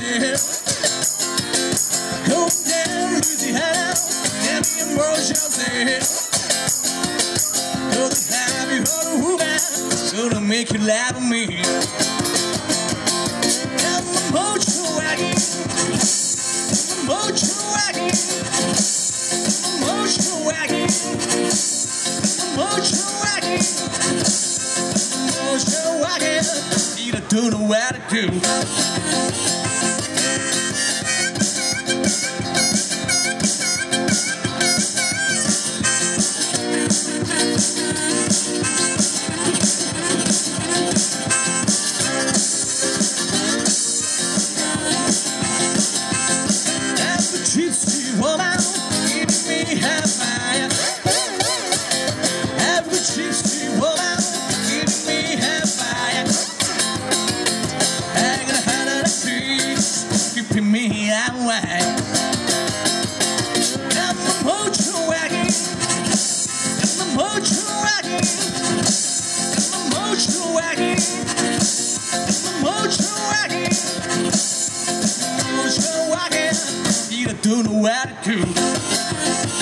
yourself. Don't get easy help. Get me yourself. You're the happy old woman. So to make you laugh at me. Have a wagon. Mojo wagon. Mojo wagon. Mojo wagon. Wagon. Don't know what do. Woman, give me half fire. Every gypsy woman, give me half fire. Hanging a hundred trees, keeping me away. And the mojo wagging, and the mojo wagging, and the mojo wagging, don't know what